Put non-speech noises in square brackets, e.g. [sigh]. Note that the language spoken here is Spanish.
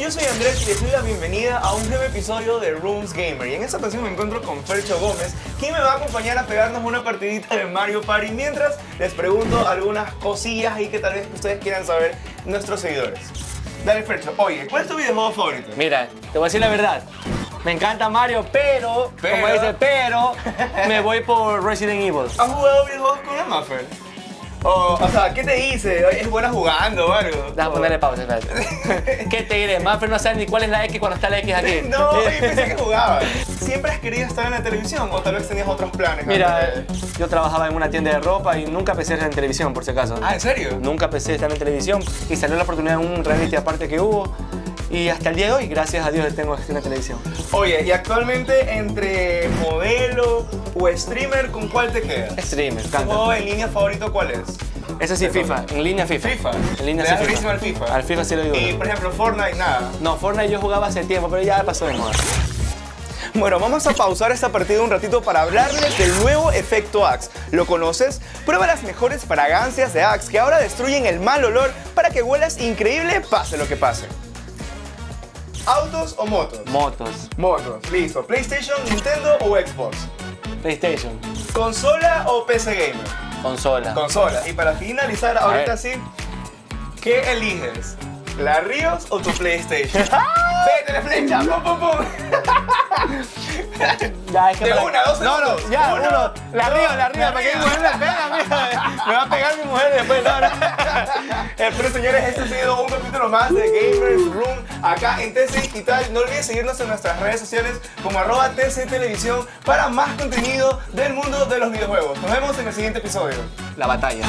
yo soy Andrés y les doy la bienvenida a un nuevo episodio de Rooms Gamer. Y en esta ocasión me encuentro con Fercho Gómez, quien me va a acompañar a pegarnos una partidita de Mario Party mientras les pregunto algunas cosillas y que tal vez ustedes quieran saber nuestros seguidores. Dale, Fercho. Oye, ¿cuál es tu videojuego favorito? Mira, te voy a decir la verdad. Me encanta Mario, pero, Pero. como dice, pero [laughs] me voy por Resident Evil. ¿Has jugado videojuegos con la Maffer? O, o sea, ¿qué te dice? ¿Es buena jugando o algo? Deja ponerle pausa, espérate. [laughs] ¿Qué te diré? Maffer no sabe ni cuál es la X cuando está la X aquí. [laughs] No, yo [laughs] pensé que jugabas. ¿Siempre has querido estar en la televisión o tal vez tenías otros planes? Mira, antes yo trabajaba en una tienda de ropa y nunca pensé estar en televisión, por si acaso. Ah, ¿en serio? Nunca pensé estar en televisión y salió la oportunidad en un reality aparte que hubo. Y hasta el día de hoy, gracias a Dios, tengo en la televisión. Oye, y actualmente entre modelo o streamer, ¿con cuál te quedas? Streamer, ¿Tu canta. juego en línea favorito cuál es? Ese sí, FIFA. En línea FIFA. FIFA. En línea sí, durísimo al FIFA. Al FIFA sí lo digo. Y por ejemplo, Fortnite, nada. No, Fortnite yo jugaba hace tiempo, pero ya pasó de moda. Bueno, vamos a pausar esta partida un ratito para hablarles del nuevo efecto Axe. ¿Lo conoces? Prueba las mejores fragancias de Axe que ahora destruyen el mal olor para que huelas increíble pase lo que pase. ¿Autos o motos? Motos, Motos, listo. ¿PlayStation, Nintendo o Xbox? PlayStation, ¿Consola o PC Gamer? consola. Consola. Y para finalizar, ahorita ver. sí, ¿qué eliges? ¿La Ríos o tu PlayStation? [laughs] ¡Vete la flecha! ¡Pum, pum, pum! [laughs] Ya, es que De para- una, dos No, no, ya, Uno, uno. La dos, río, la río, la para que mi mujer me pega, mira. Me va a pegar mi mujer después, no, no. [laughs] Pero señores, este ha sido un capítulo más de Gamers Room acá en TC Digital. No olviden seguirnos en nuestras redes sociales como arroba TC Televisión para más contenido del mundo de los videojuegos. Nos vemos en el siguiente episodio. La batalla.